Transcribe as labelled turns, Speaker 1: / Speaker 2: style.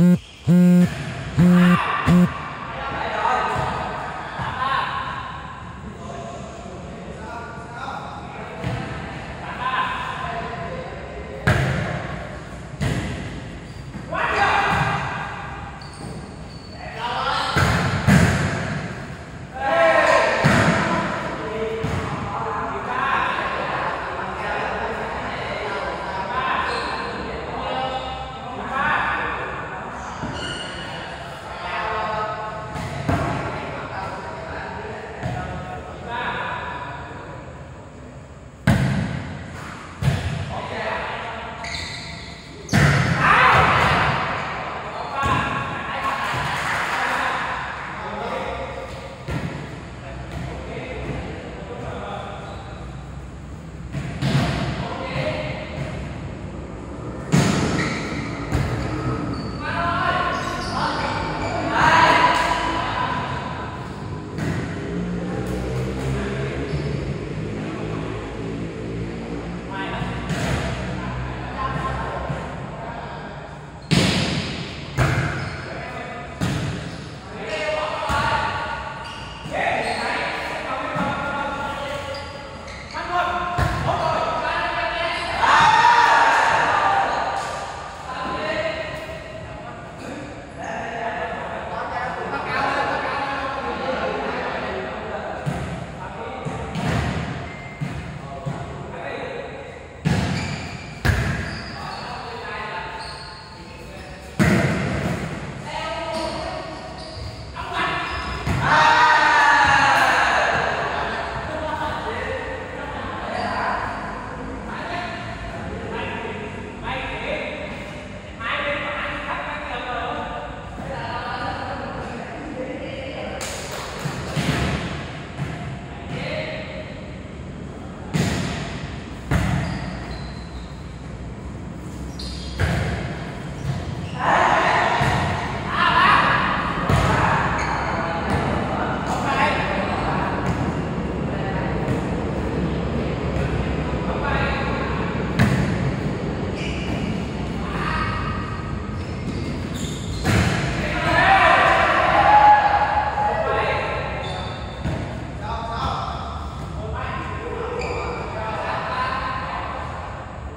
Speaker 1: Mm-hmm.